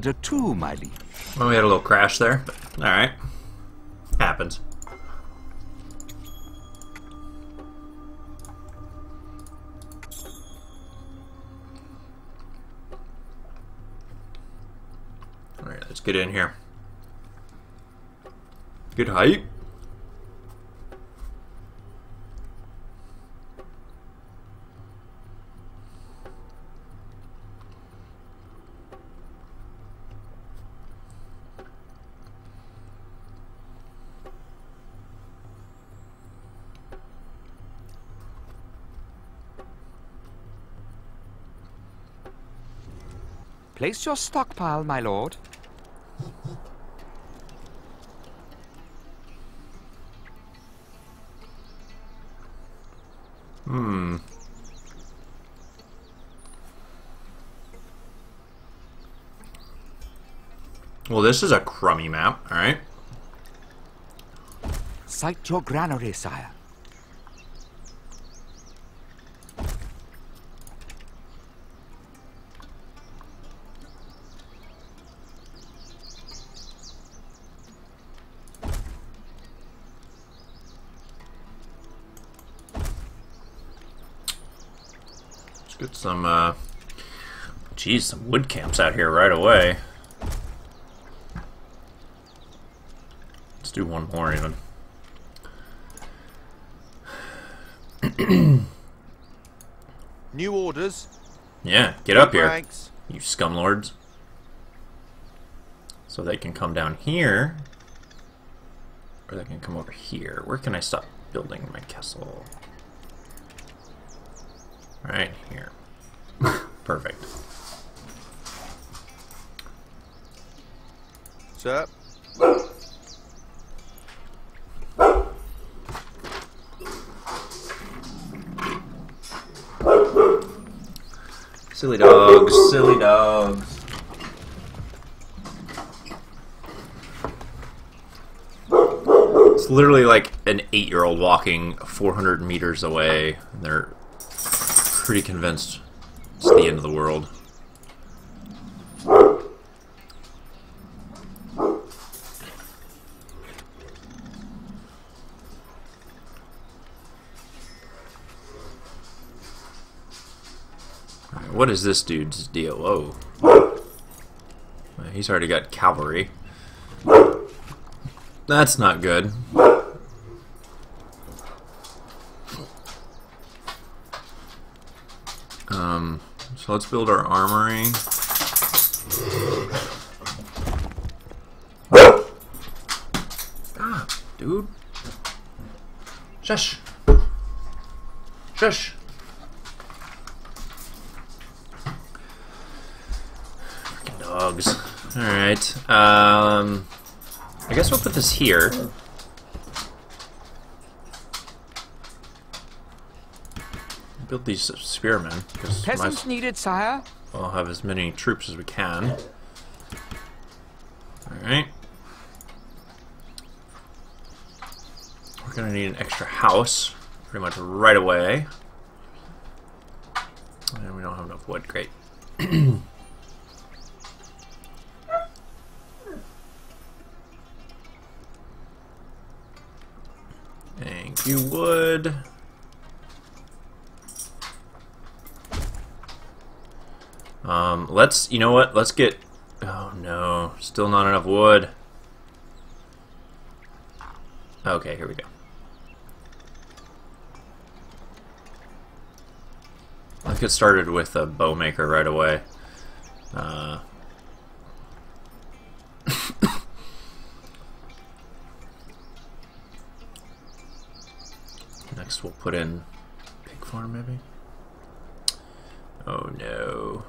Crusader my. Well, we had a little crash there. All right, happens. All right, let's get in here. Good height. Place your stockpile, my lord. Hmm. Well, this is a crummy map, alright? Sight your granary, sire. Get some, uh... Geez, some wood camps out here right away. Let's do one more, even. New orders. Yeah, get up here, Ranks. you scumlords. So they can come down here. Or they can come over here. Where can I stop building my castle? Right here. Perfect. What's up? Silly dogs, silly dogs. It's literally like an eight-year-old walking 400 meters away. And they're pretty convinced it's the end of the world. What is this dude's deal? Uh, He's already got cavalry. That's not good. Um, so let's build our armory. Ah, dude. Shush. Shush. Freaking dogs. Alright. Um, I guess we'll put this here. Build these spearmen, because Peasants needed, sire. we'll have as many troops as we can. Alright. We're gonna need an extra house pretty much right away. And we don't have enough wood, great. Thank you, wood. Um, let's, you know what, let's get, oh no, still not enough wood. Okay, here we go. Let's get started with a bow maker right away. Uh, next we'll put in pig farm maybe. Oh no.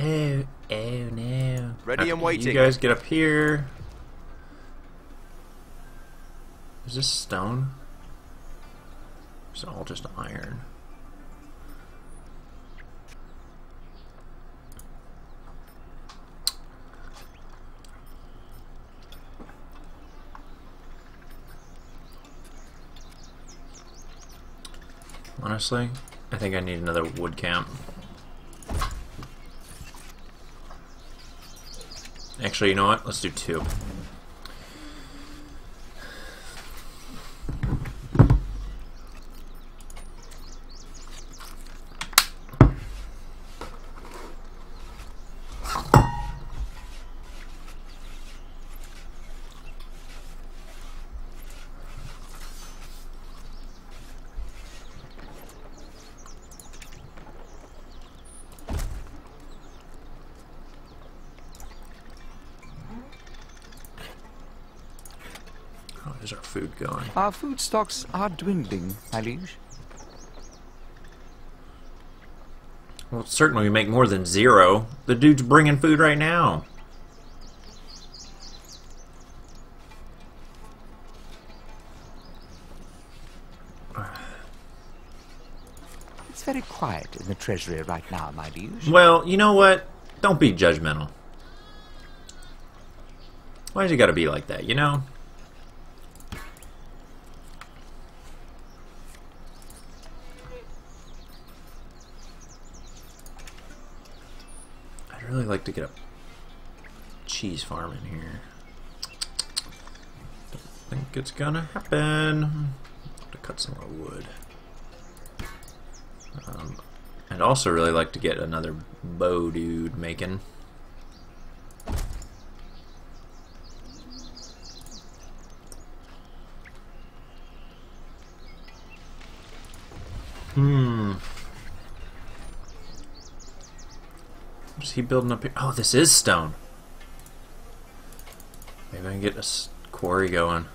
Oh, oh no. Ready and Okay, waiting. You guys get up here. Is this stone? Or is it all just iron? honestly. I think I need another wood camp. Actually, you know what? Let's do two. How is our food going? Our food stocks are dwindling, my liege. Well, certainly we make more than zero. The dude's bringing food right now. It's very quiet in the treasury right now, my liege. Well, you know what? Don't be judgmental. Why's it gotta be like that, you know? I'd really like to get a cheese farm in here. Don't think it's gonna happen. Have to cut some more wood. Um, I'd also really like to get another bow dude making. Hmm. Building up here? Oh, this is stone. Maybe I can get a quarry going.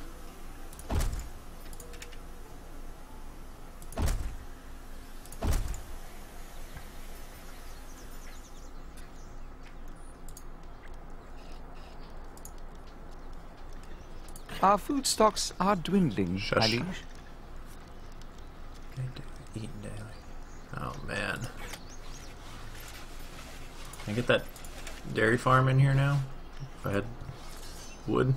Our food stocks are dwindling, my Shush. liege. Eating daily. Oh man. Can I get that dairy farm in here now? If I had wood?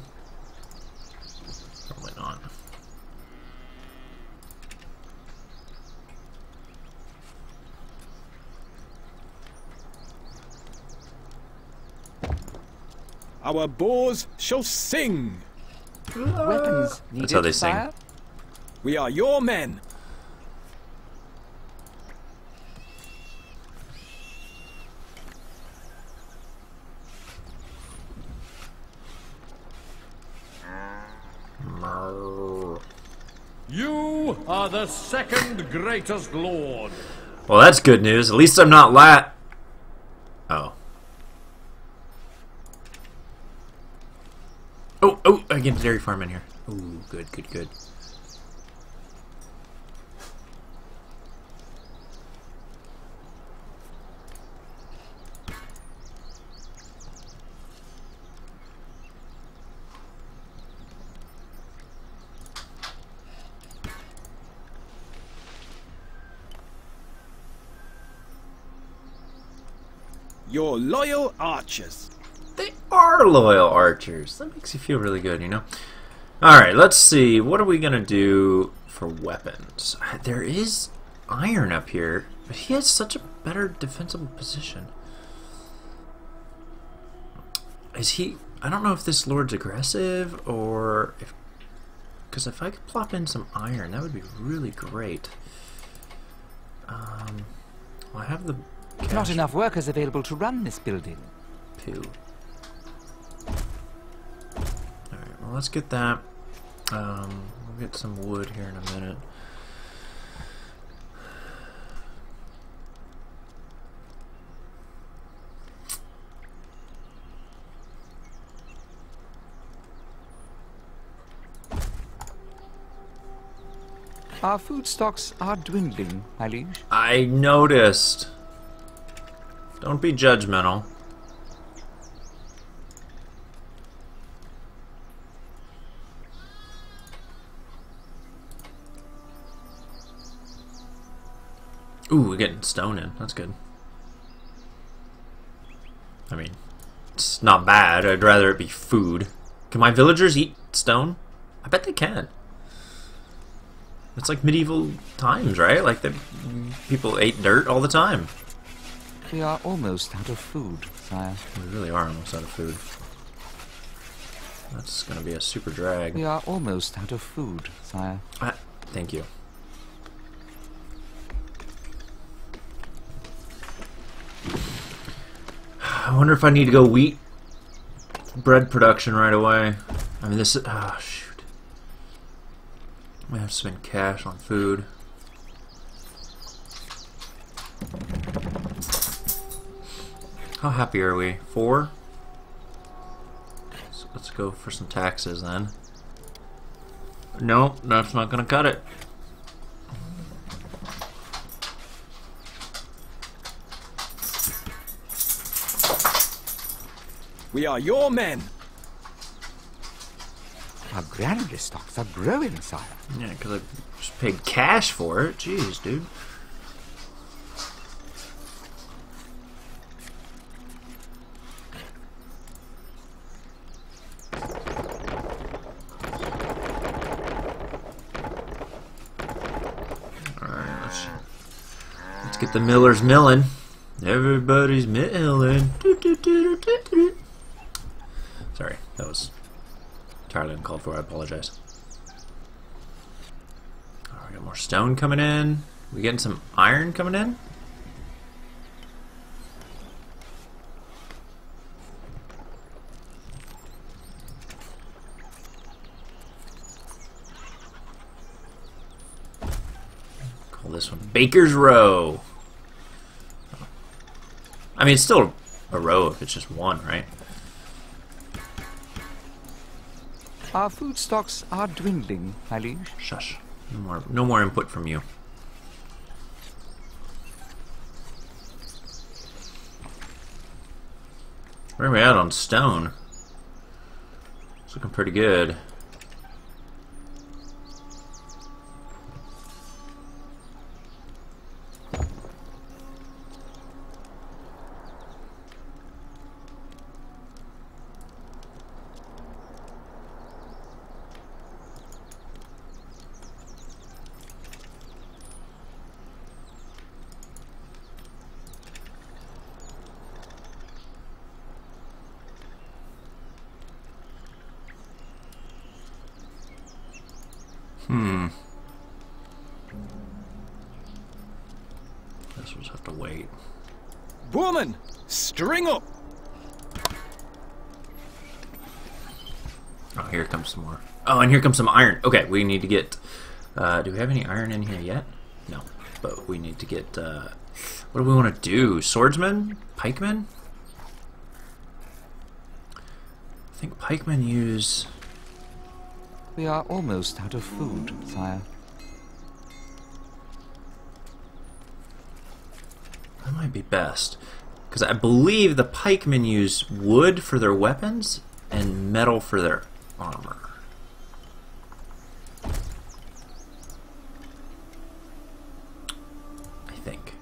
Probably not. Our boars shall sing. Weapons needed, how they sing. sire? We are your men. Mrrr. You are the second greatest lord. Well, that's good news. At least I'm not lat. Oh. Oh, oh, I get the dairy farm in here. Ooh, good, good, good. Your loyal archers. They are loyal archers. That makes you feel really good, you know? Alright, let's see. What are we going to do for weapons? There is iron up here, but he has such a better defensible position. Is he... I don't know if this lord's aggressive or if... Because if I could plop in some iron, that would be really great. Um, well, I have the... Not enough workers available to run this building. Poo. Alright, well let's get that. Um, we'll get some wood here in a minute. Our food stocks are dwindling, my liege. I noticed. Don't be judgmental. Ooh, we're getting stone in. That's good. I mean, it's not bad. I'd rather it be food. Can my villagers eat stone? I bet they can. It's like medieval times, right? Like the people ate dirt all the time. We are almost out of food, sire. We really are almost out of food. That's gonna be a super drag. We are almost out of food, sire. Ah, thank you. I wonder if I need to go wheat bread production right away. I mean, this is. Ah, shoot. I'm gonna have to spend cash on food. How happy are we? Four? So let's go for some taxes then. No, that's not gonna cut it. We are your men. Our granary stocks are growing, sire. Yeah, because I just paid cash for it. Jeez, dude. Let's get the millers milling. Everybody's milling. Sorry, that was entirely uncalled for. I apologize. Oh, we got more stone coming in. We getting some iron coming in? Call this one Baker's Row. I mean, it's still a row if it's just one, right? Our food stocks are dwindling, my liege. Shush. No more, no more input from you. Where are we at on stone? It's looking pretty good. Hmm. This will have to wait. Woman, string up. Oh, here comes some more. Oh, and here comes some iron. Okay, we need to get. Uh, do we have any iron in here yet? No, but we need to get. Uh, what do we want to do? Swordsman? Pikemen? I think pikemen use. We are almost out of food, sire. That might be best. Because I believe the pikemen use wood for their weapons and metal for their armor. I think.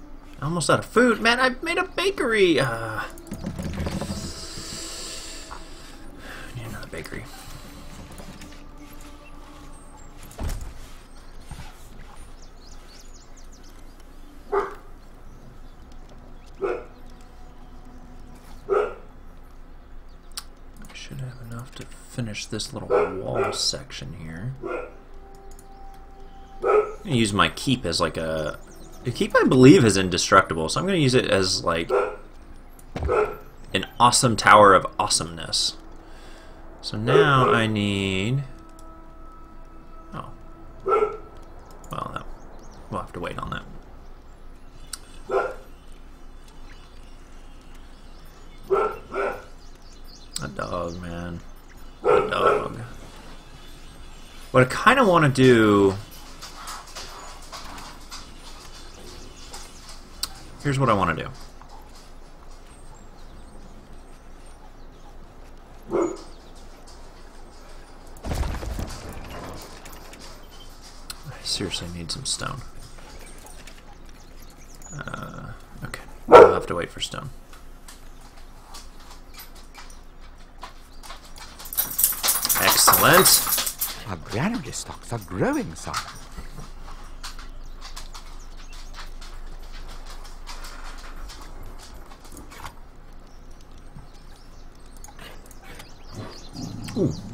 Almost out of food. Man, I made a bakery! Uh, finish this little wall section here. Use my keep as like a. The keep, I believe, is indestructible, so I'm gonna use it as like an awesome tower of awesomeness. So now I need. Oh. Well, no. We'll have to wait on that. A dog, man. A dog. What I kind of want to do. Here's what I want to do. I seriously need some stone. Uh, okay. I'll have to wait for stone. Excellent. Granary stocks are growing some. Ooh.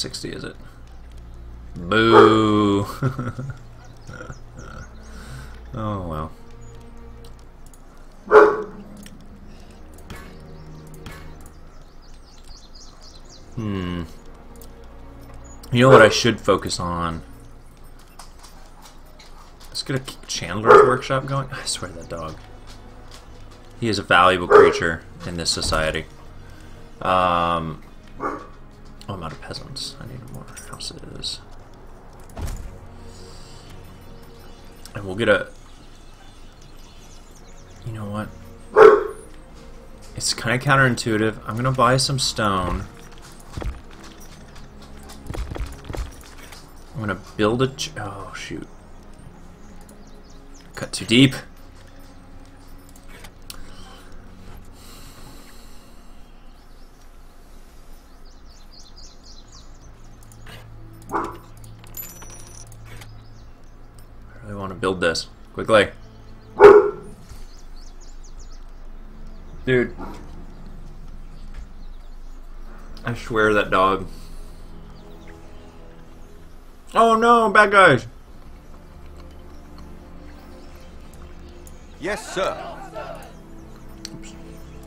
60, is it? Boo! oh well. Hmm. You know what I should focus on? Let's get a Chandler's workshop going. I swear that dog. He is a valuable creature in this society. Um, peasants. I need more houses. And we'll get a... You know what? It's kind of counterintuitive. I'm going to buy some stone. I'm going to build a... Oh, shoot. Cut too deep. I really want to build this. Quickly. Dude. I swear that dog. Oh no, bad guys. Yes, sir.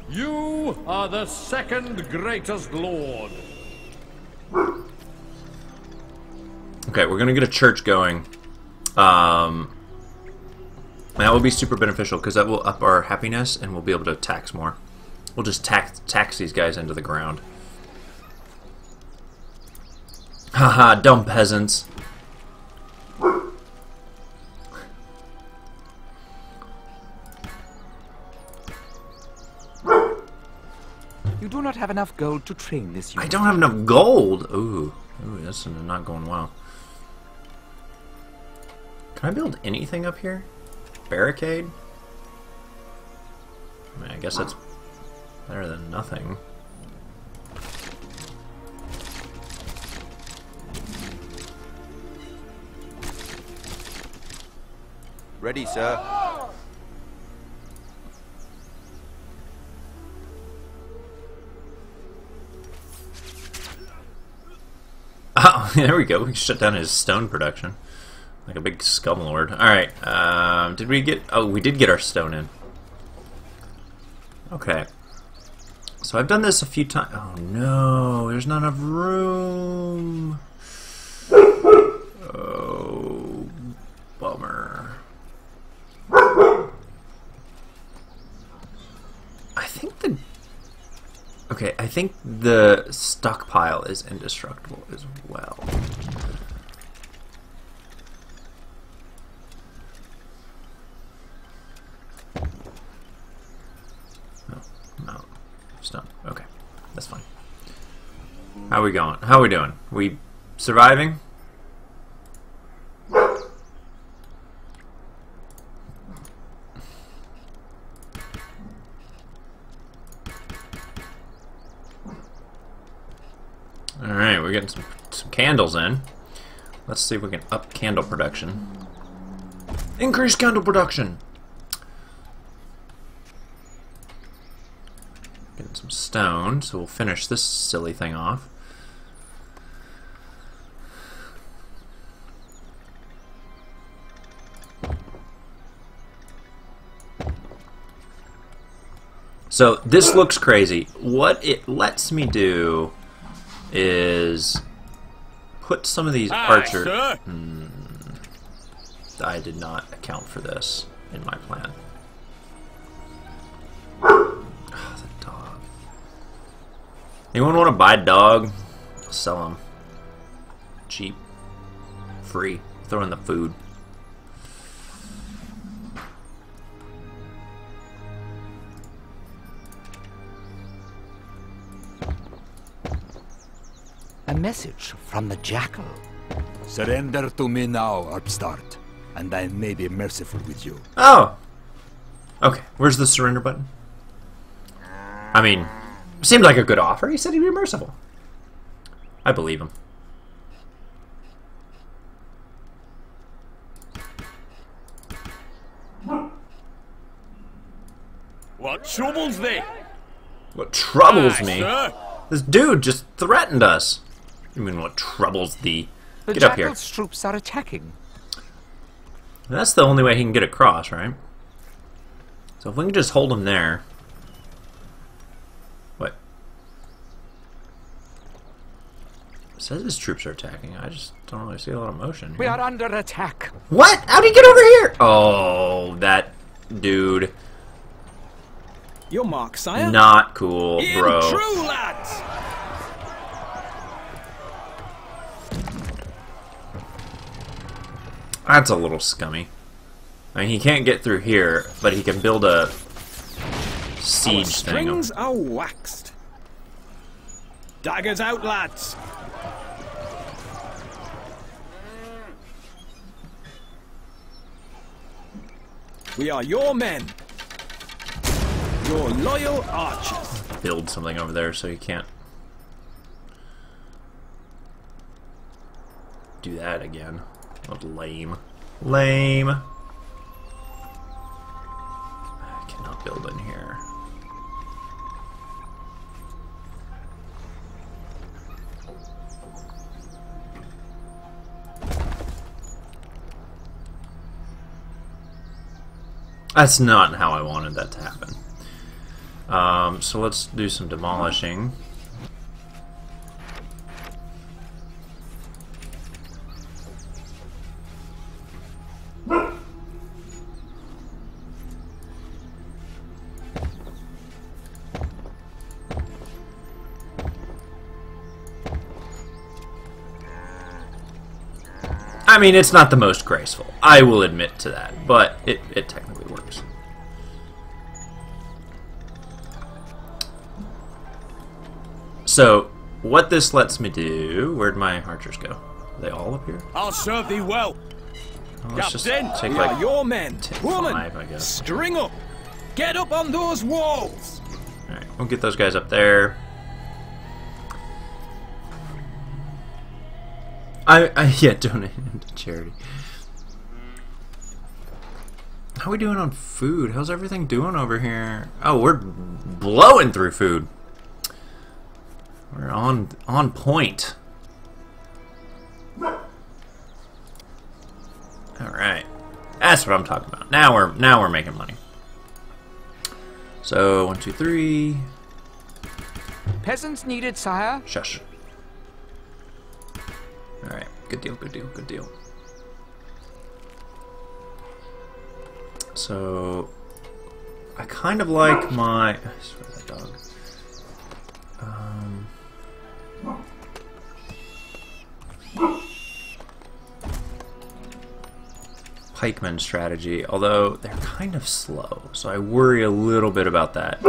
You are the second greatest lord. Okay, we're gonna get a church going. Um, that will be super beneficial because that will up our happiness and we'll be able to tax more. We'll just tax tax these guys into the ground. Haha, dumb peasants. You do not have enough gold to train this unit. I don't have enough gold. Ooh, ooh, that's not going well. Can I build anything up here? Barricade? I mean, I guess that's better than nothing. Ready, sir. Oh, there we go. We shut down his stone production. Like a big scum lord. Alright, um, did we get... Oh, we did get our stone in. Okay. So I've done this a few times. Oh no, there's not enough room. Oh, bummer. I think the Okay, I think the stockpile is indestructible as well. No, no, stone. Okay, that's fine. How we going? How we doing? We surviving? Alright, we're getting some, some candles in. Let's see if we can up candle production. Increase candle production! Getting some stone, so we'll finish this silly thing off. So this looks crazy. What it lets me do is put some of these archer. sir. I did not account for this in my plan. Ah, the dog. Anyone want to buy a dog? Sell them. Cheap. Free. Throw in the food. Message from the Jackal. Surrender to me now, upstart, and I may be merciful with you. Oh! Okay, where's the surrender button? I mean, seemed like a good offer. He said he'd be merciful. I believe him. What troubles thee? What troubles Aye, me? sir. This dude just threatened us. You mean what troubles thee? The Get up here. Jackal's troops are attacking. That's the only way he can get across, right? So if we can just hold him there. What? It says his troops are attacking. I just don't really see a lot of motion. We are under attack. What? How'd he get over here? Oh, that dude. Your mark, sire. Not cool, In bro. true, lads. That's a little scummy. I mean, he can't get through here, but he can build a Our siege thing. strings are waxed. Daggers out, lads. We are your men. Your loyal archers. Build something over there so he can't do that again. What lame. Lame. I cannot build in here. That's not how I wanted that to happen. Um, so let's do some demolishing. I mean, it's not the most graceful. I will admit to that, but it, it technically works. So, what this lets me do... Where'd my archers go? Are they all up here? I'll serve thee well. Well, let's just Captain, take like your men. Woman, five, I guess. string up. Get up on those walls. Alright, we'll get those guys up there. I, I yeah, donate to charity. How we doing on food? How's everything doing over here? Oh, we're blowing through food. We're on on point. All right, that's what I'm talking about. Now we're now we're making money. So one, two, three. Peasants needed, sire. Shush. Alright, good deal, good deal, good deal. So, I kind of like my. I swear that dog. Um, pikeman strategy, although they're kind of slow, so I worry a little bit about that.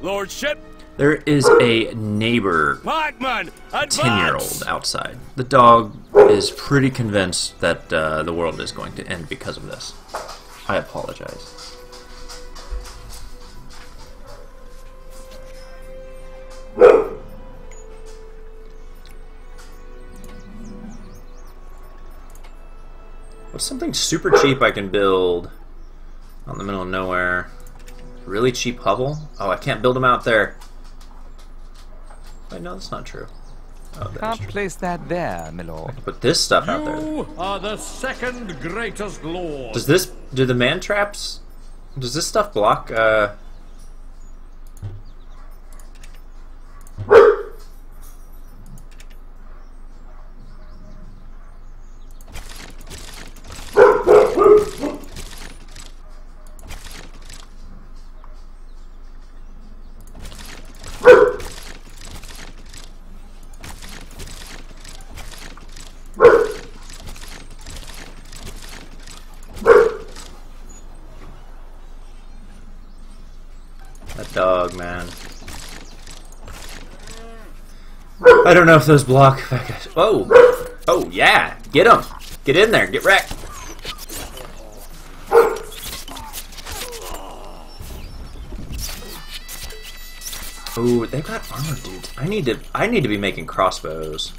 Lordship, There is a neighbor pikeman, advance. 10 year old outside. The dog is pretty convinced that uh, the world is going to end because of this. I apologize. What's something super cheap I can build out in the middle of nowhere? Really cheap hovel? Oh, I can't build them out there. Wait, no, that's not true. Oh, that is Can't place that there, my lord. Put this stuff out there. You are the second greatest lord. Does this do the man traps? Does this stuff block? Uh, dog, man. I don't know if those block. Oh, oh yeah, get them, get in there, get wrecked. Ooh, they've got armor dudes. I need to. I need to be making crossbows.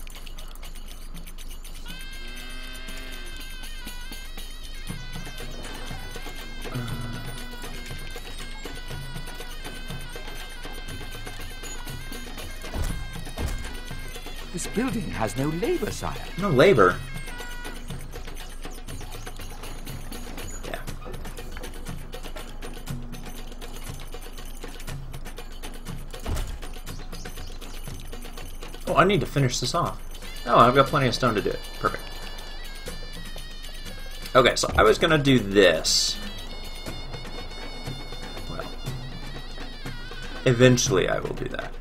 Building has no labor, sire. No labor. Yeah. Oh, I need to finish this off. Oh, I've got plenty of stone to do it. Perfect. Okay, so I was gonna do this. Well, eventually I will do that.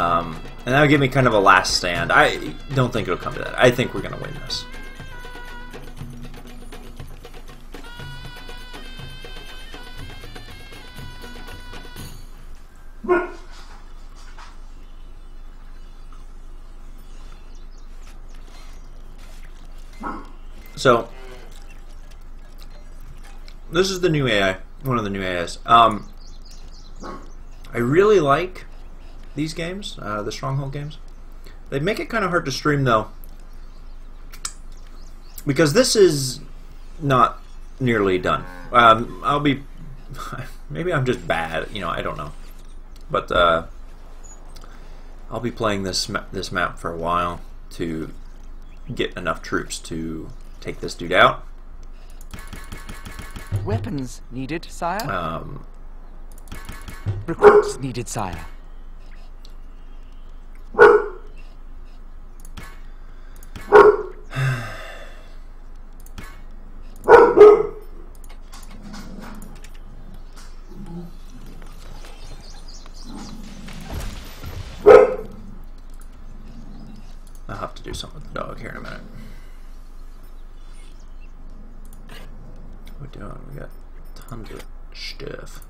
Um, and that'll give me kind of a last stand. I don't think it'll come to that. I think we're going to win this. So, this is the new AI, one of the new AIs. Um, I really like these games, uh, the Stronghold games. They make it kind of hard to stream though, because this is not nearly done. Um, I'll be, maybe I'm just bad, you know, I don't know, but uh, I'll be playing this ma this map for a while to get enough troops to take this dude out. Weapons needed, sire. Um, Recruits needed, sire. To do something with the dog here in a minute. What we doing? We got tons of stuff.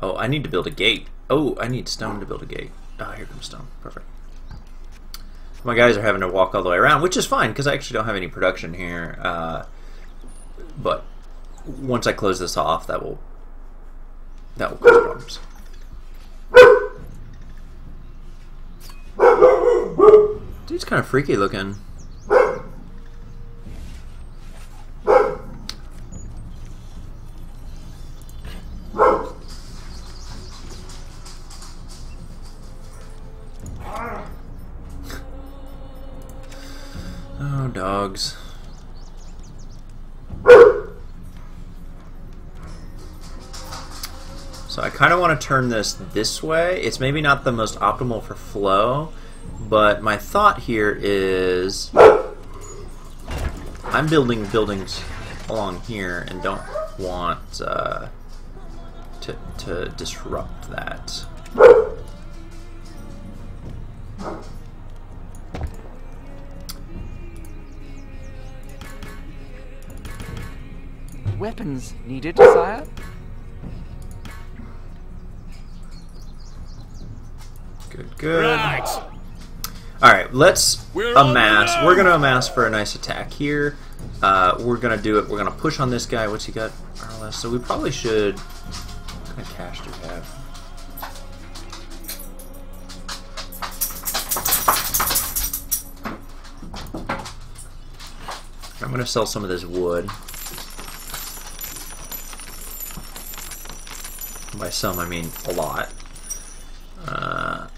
Oh, I need to build a gate. Oh, I need stone to build a gate. Ah, here comes stone. Perfect. My guys are having to walk all the way around, which is fine because I actually don't have any production here. Uh, but once I close this off, that will that will cause problems. Dude's kind of freaky looking. Oh, dogs. So I kind of want to turn this this way. It's maybe not the most optimal for flow, but my thought here is I'm building buildings along here and don't want uh, to, to disrupt that. Weapons needed, sire. Good, good. Right. Alright, let's We're amass. We're going to amass for a nice attack here. Uh, we're going to do it. We're going to push on this guy. What's he got? RLS. So we probably should... What kind of cash do we have? I'm going to sell some of this wood. By some, I mean a lot. Uh,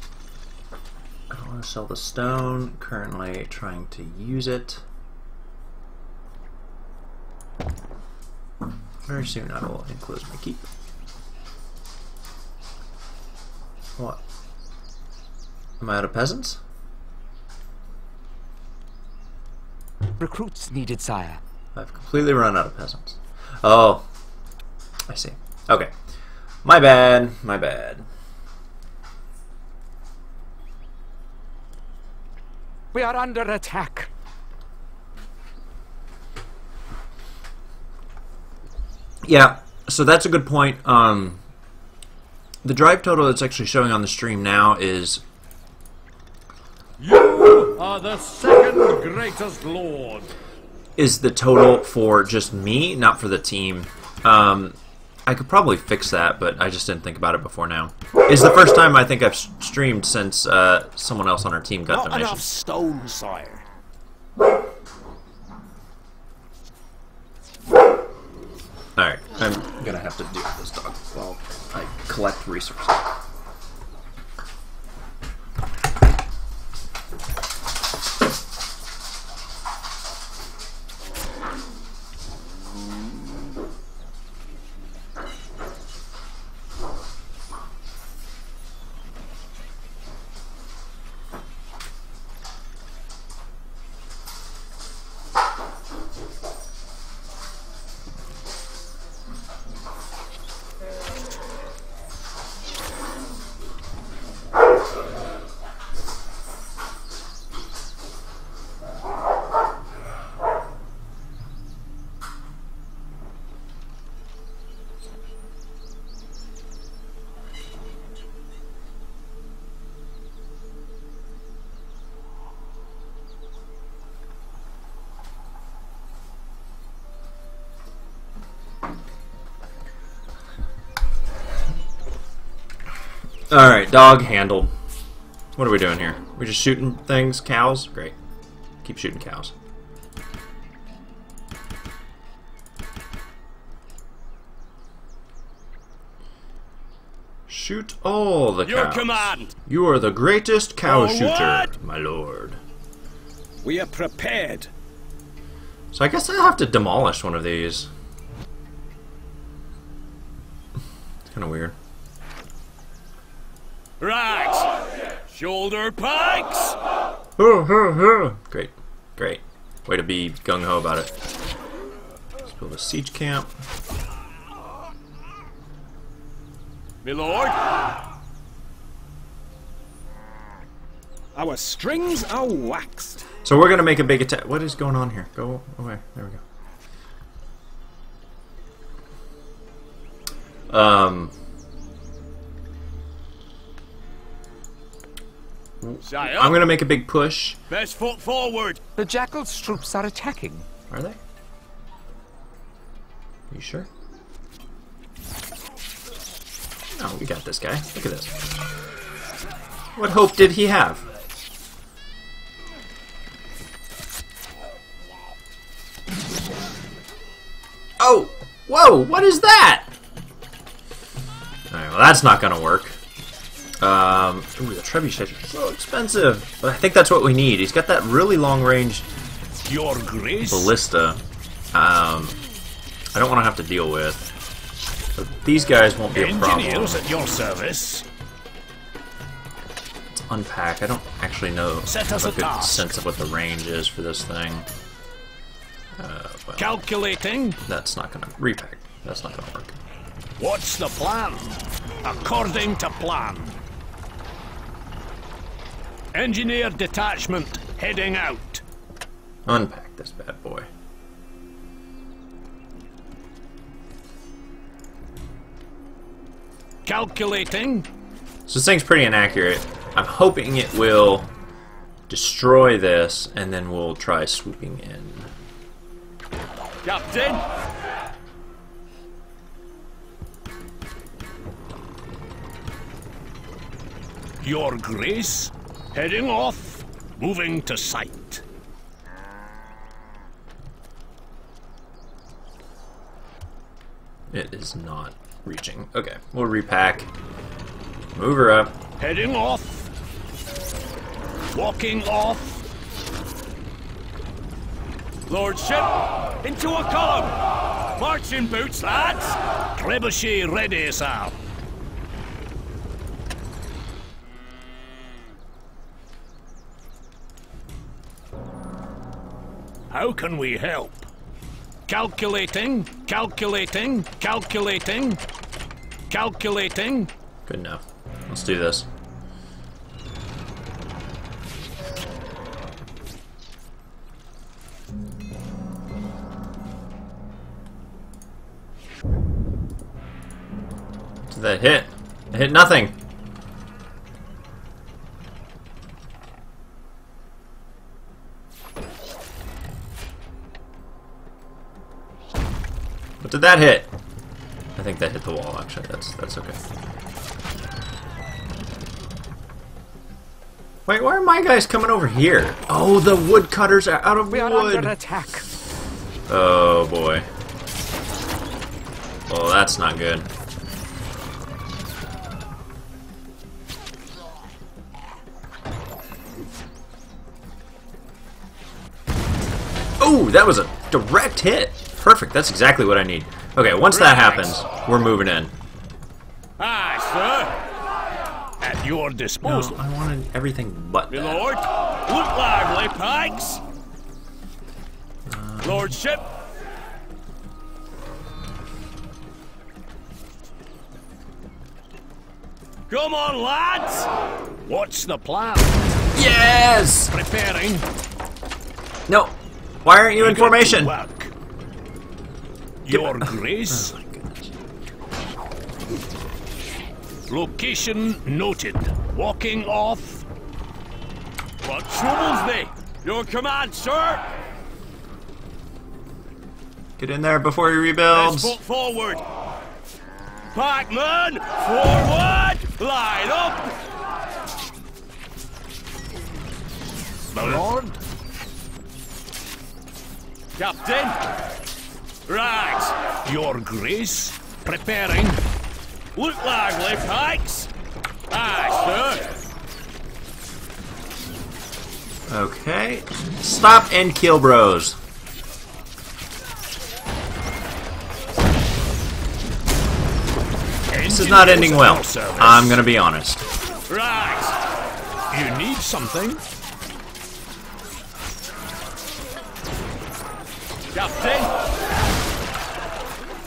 I want to sell the stone. Currently trying to use it. Very soon I will enclose my keep. What? Am I out of peasants? Recruits needed, sire. I've completely run out of peasants. Oh, I see. Okay. My bad. My bad. We are under attack. Yeah, so that's a good point. Um, the drive total that's actually showing on the stream now is You are the second greatest lord. is the total for just me, not for the team. Um, I could probably fix that, but I just didn't think about it before now. It's the first time I think I've streamed since uh, someone else on our team got Not enough donations. stone, sire. Alright, I'm gonna have to deal with this dog while I collect resources. Alright, dog handled. What are we doing here? We're just shooting things? Cows? Great. Keep shooting cows. Shoot all the Your cows. command. You are the greatest cow shooter, Forward! my lord. We are prepared. So I guess I'll have to demolish one of these. It's kind of weird. Right. Shoulder pikes. Great, great. Way to be gung ho about it. Let's build a siege camp. My lord. Our strings are waxed. So we're gonna make a big attack. What is going on here? Go away. There we go. Um. Sire. I'm gonna make a big push. Best foot forward. The Jackal's troops are attacking. Are they? Are you sure? No, we got this guy. Look at this. What hope did he have? Oh! Whoa! What is that? Alright, well that's not gonna work. Um, ooh, the trebuchets are so expensive. But I think that's what we need. He's got that really long range Your grace. ballista. Um, I don't want to have to deal with. But these guys won't be a problem. Engineers at your service. Let's unpack. I don't actually know Set us a a good task. sense of what the range is for this thing. Uh, well, Calculating. that's not gonna repack. That's not gonna work. What's the plan? According to plan. Engineer detachment heading out. Unpack this bad boy. Calculating. So this thing's pretty inaccurate. I'm hoping it will destroy this, and then we'll try swooping in. Captain. Your Grace. Heading off. Moving to sight. It is not reaching. Okay, we'll repack. Move her up. Heading off. Walking off. Lordship, into a column. Marching boots, lads. Trebuchet ready, sir. How can we help? Calculating, calculating, calculating, calculating. Good enough. Let's do this. Did that hit. It hit nothing. Did that hit? I think that hit the wall, actually. That's that's okay. Wait, why are my guys coming over here? Oh, the woodcutters are out of We are under attack. Oh boy. Well, that's not good. Oh, that was a direct hit. Perfect. That's exactly what I need. Okay, once that happens, we're moving in. Aye, sir. At your disposal. No. I wanted everything but that. lord, look lively, pikes. Uh, Lordship, come on, lads. What's the plan? Yes! Preparing. No. Why aren't you in formation? Work. Your grace. My goodness. Location noted. Walking off. What troubles me? Your command, sir. Get in there before he Let's rebuilds. foot forward. Packman, forward. Line up. My lord, Captain. Right. Your grace. Preparing. Look lively, pikes. Aye, sir. Okay. Stop and kill bros. This is not ending well. I'm gonna be honest. Right. You need something? Captain?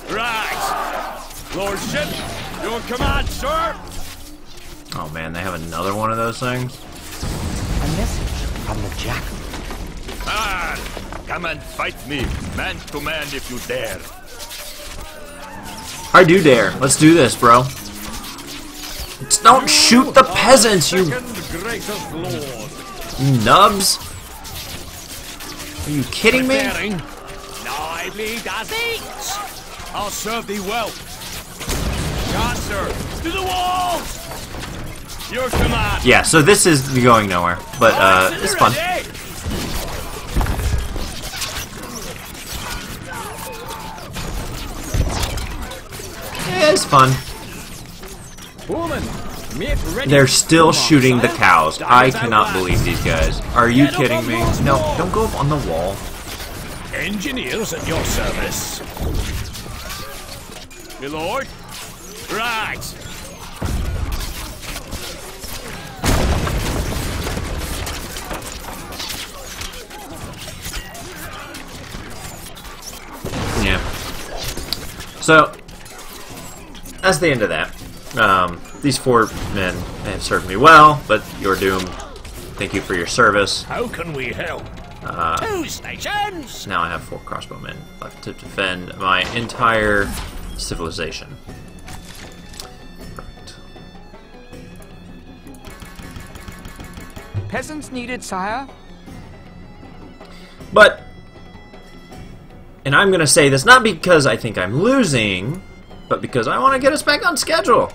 Right. Lordship, your command, sir. Oh man, they have another one of those things. A message from the jackal. Ah, man, come and fight me, man to man if you dare. I do dare. Let's do this, bro. Just don't shoot the peasants, you second lord. nubs. Are you kidding me? Preparing. Lively does eat. I'll serve thee well. Cancer, to the walls. Your command. Yeah, so this is going nowhere, but uh, it's fun. It's fun. Woman, make ready. They're still shooting the cows. I cannot believe these guys. Are you kidding me? No, don't go up on the wall. Engineers at your service. My lord. Right. Yeah. So, that's the end of that. Um, these four men have served me well, but your doom. Thank you for your service. How can we help? Uh, Two stations. Now I have four crossbowmen left to defend my entire civilization. Perfect. Peasants needed, sire. But, and I'm going to say this not because I think I'm losing, but because I want to get us back on schedule.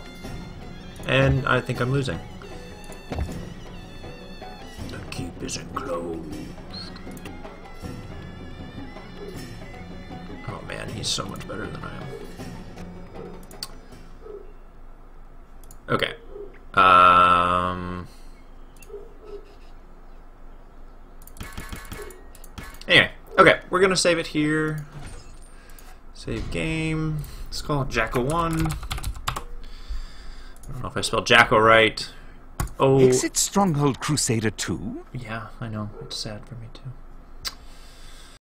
And I think I'm losing. The keep is enclosed. Oh man, he's so much better than I am. Okay. Um. Anyway, okay, we're gonna save it here. Save game. Let's call it Jackal 1. I don't know if I spelled Jackal right. Oh, Exit Stronghold Crusader 2? yeah, I know. It's sad for me too.